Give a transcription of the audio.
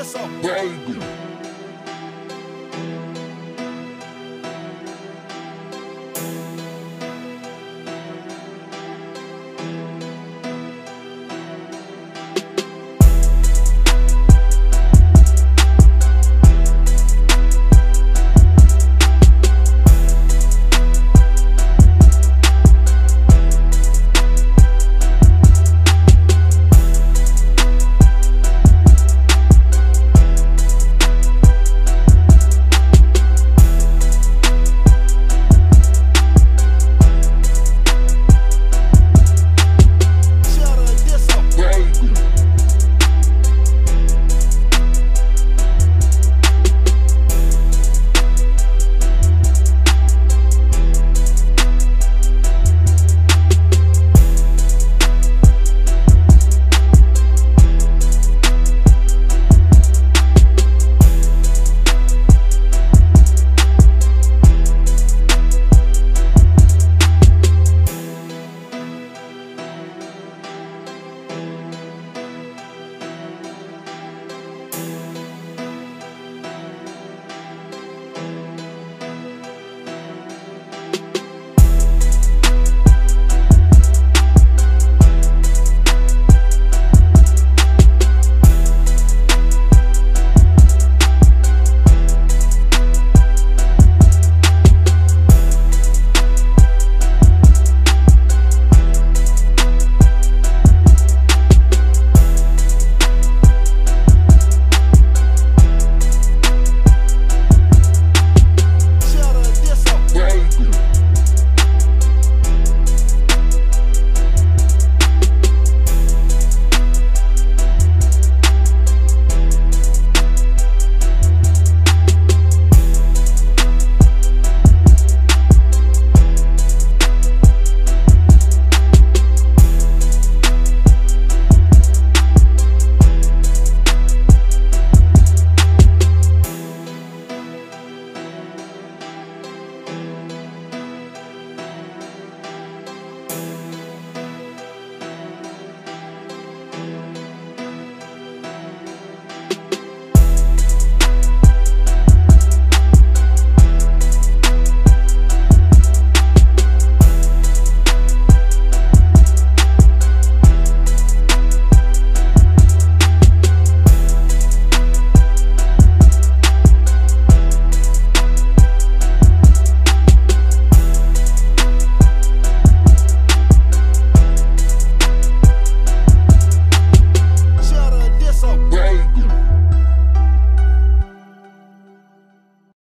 cabeça. baby.